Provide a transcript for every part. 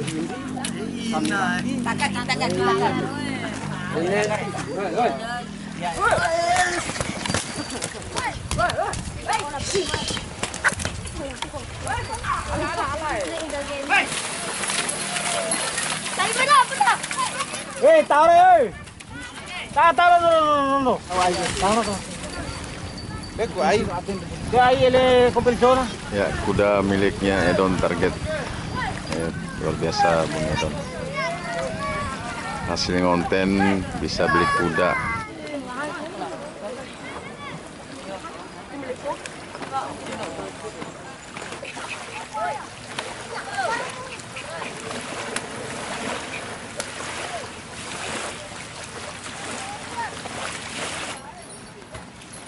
Eh, eh! Ya, kuda miliknya Edon Target. Eh, luar biasa Bung Edon. Hasil ngonten bisa beli kuda.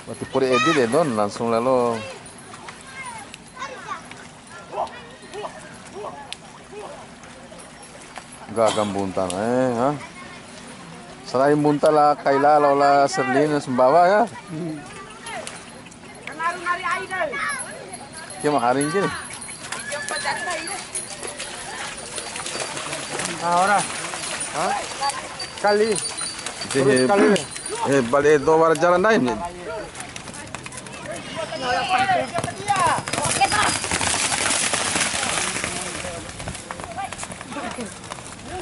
Waktu puri edit ya Don, langsung lalu gagang buntan eh ha selain buntal lah kaila lah serlin sembawa ya Kaya makaring gini. Ahora. Ha? Kali. Eh, eh, balik do war jalan lain.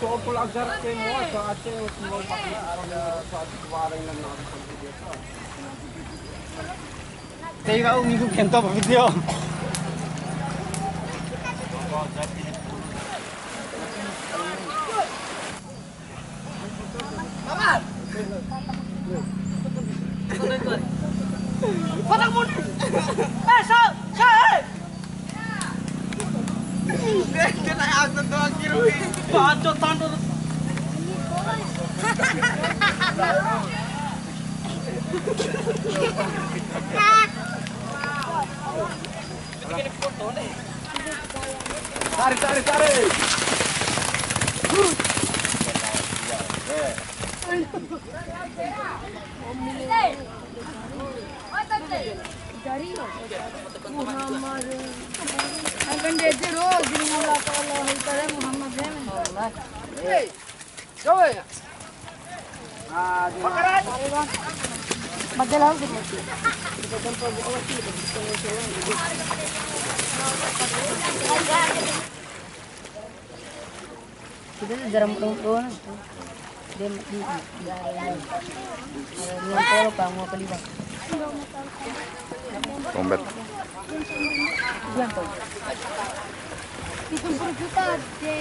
चौक लग जाते हैं और आते हैं उसमें और बाकी लगना तेरा उनको खेलता भाभी दियो Patang muni. Eh, so, so, eh. Dia naik angkut tu akhir ni. Bacot tandur. Tarik, tarik, tarik. Muhammad. Akan dia terus di mula kalau Muhammad Zaman. Hey, Gawe. Ah. Kita na jaram dong doon. Dia di Yung polo pa mo paliwan. Kombet. Diyan to. Itong kita de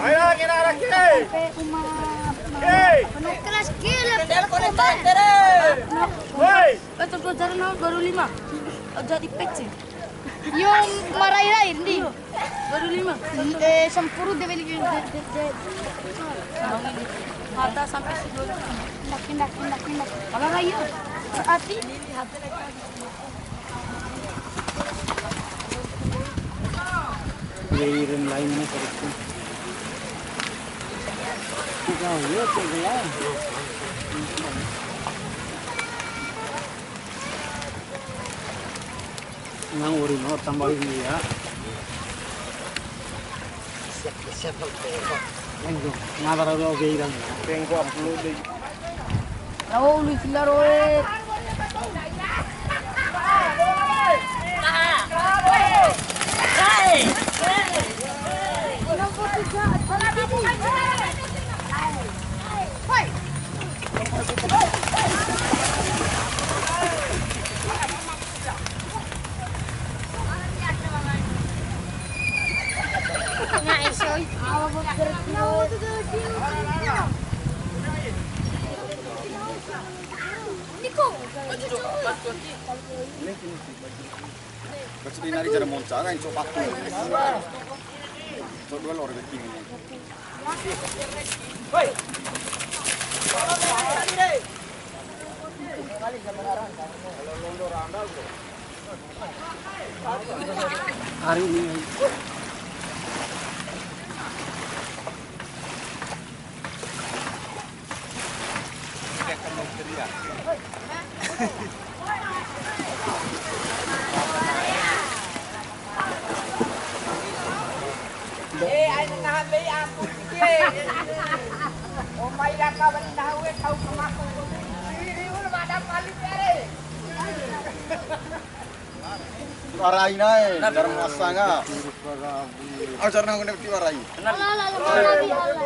Ayo, Hey! Ano kelas gila? Woi. Betul tuh jalan naon baru lima. Jadi pece. Yung Marayra, hindi. Baru lima? Eh, sampuru, develik yung Mata sampai siguro. Laki, laki, laki, laki. Mga kayo. Ati. यही run line में correct क्या हो गया चल गया mo, tambal niya. Siap, siap, siap. Tengok, ngadara lo gairan. Tengok upload deh. Rawo ulit sila roe. Nga Kasi di nari jara monca kan coba aku. Coba dua lor begini. Hari ini Eh, ay nangahabay ako. Sige. O may laka ba ni nahawi tao kamako. Hindi mo na madam palit pere. warai nai, jara masa nga. Ajar nang kena warai. Ala ala ala lagi ala.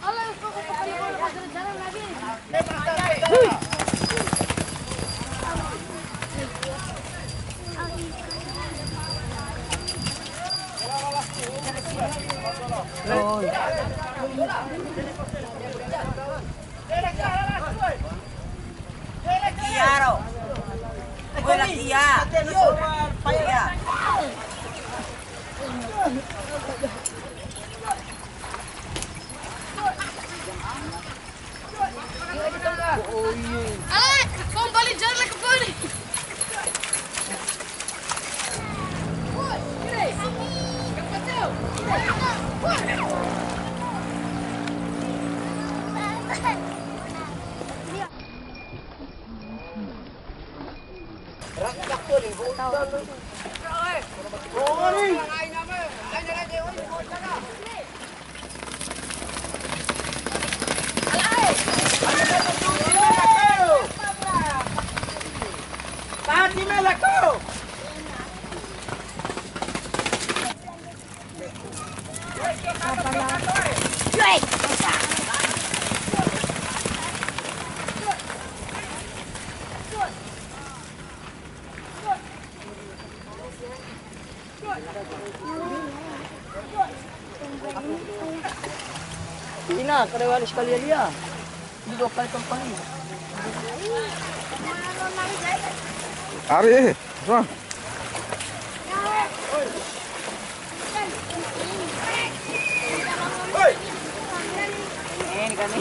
Ala ko ko ko ko jalan Great! Melako. Hindi na, karewali sekalian dia. Di dua kali company. Ari, semua. Ini kami.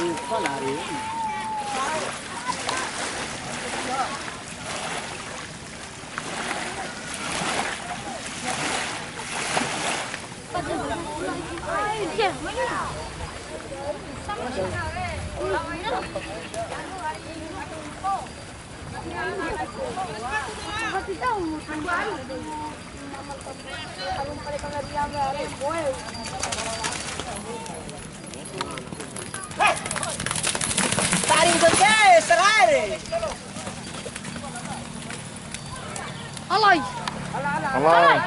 Ufa la hari, Ai, dia. Sama Taring saja, serare. Alay. Allah.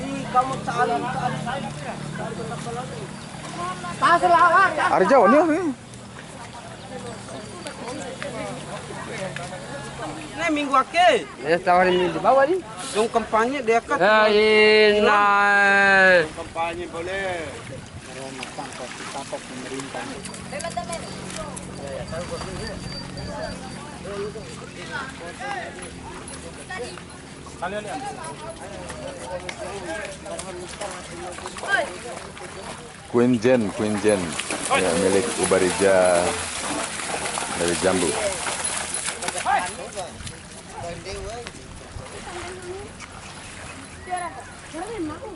Di kamu Pasal awak. Ari. Ini minggu akhir. Ya tawarin di bawah ni. Yang kampanye dia kan. Ya ina. Kampanye boleh. Queen Jen, Queen Jen. Ya, milik Ubarija dari Jambu. Para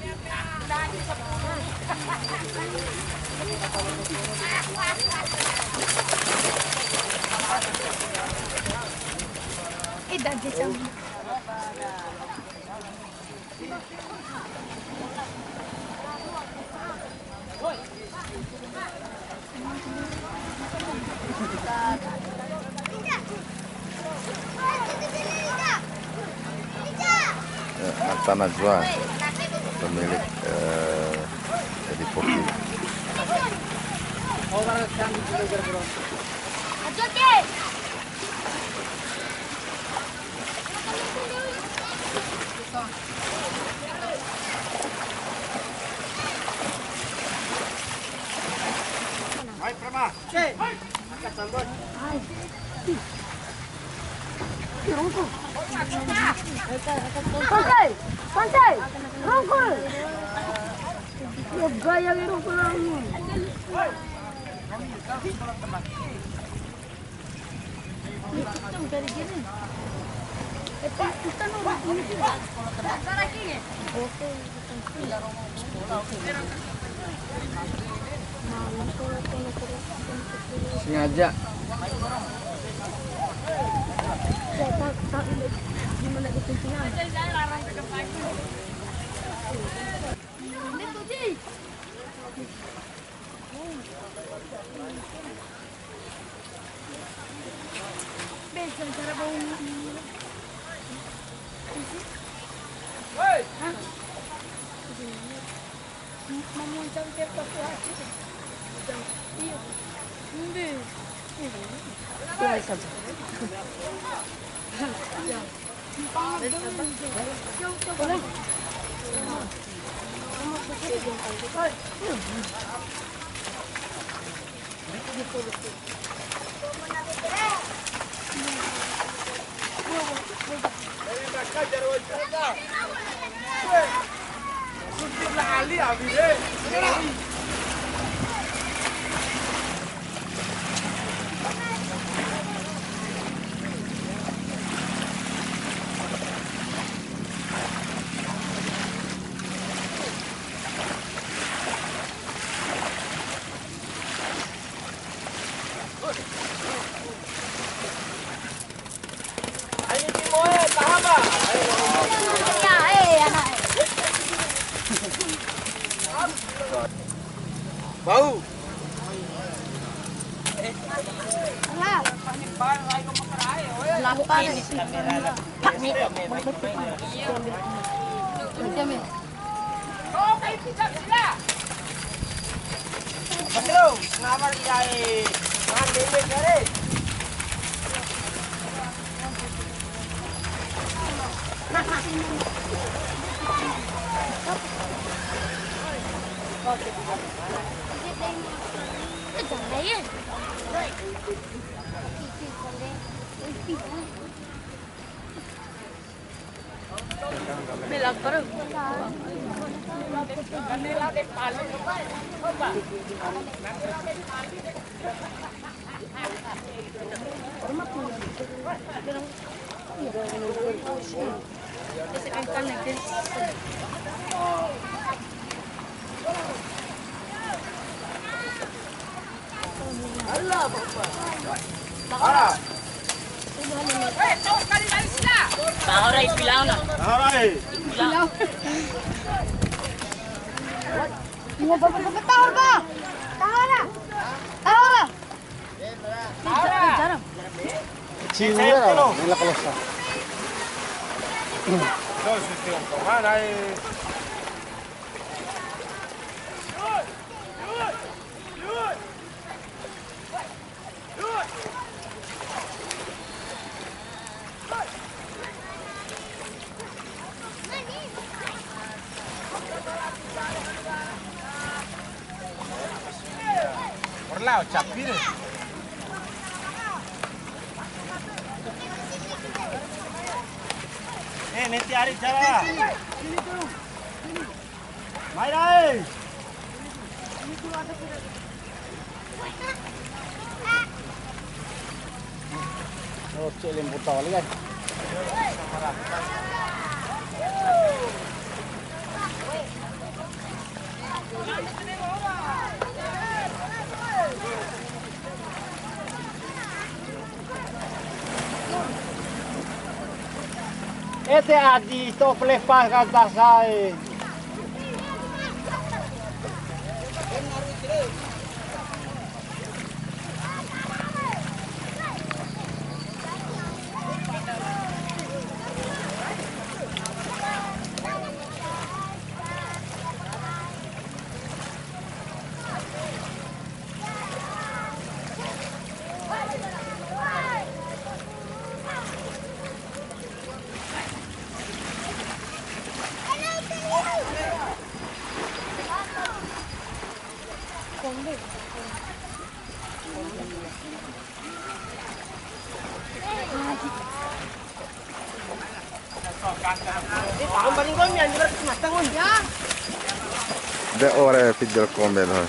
eh, jadi Pokil. Ajoke! Hai, Prama. Pantai! Pantai! Rungkul! Ya gaya ni rungkul ini. Hitam dari gini. Kita nomor ini juga. Sekarang ini. Oke. Sengaja. Gimana dikunci Ini tuh, Ji. Bisa cara bau memuncang tiap satu hati. Iya. मेला करो मेला दे पालो बाबा Ese ventana que es... Jangan ya. Bilang terus. Eh, tahu kali kali sila. Hai. Mau bapak bapak tahu ba? Tahu nào chặt biết được Ê, nên tia đi chơi ra. Mày đây. Rồi, chạy lên một tỏ lấy anh Este adito plepaga dasai. pizzal comben হয়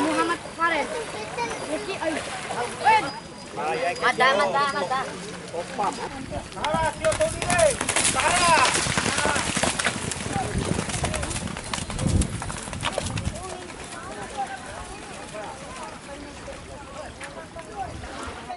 Muhammad Farid. Yuki Ay. Mata, mata, mata. Opa. Nara, tio Tomine. Eh. Nara.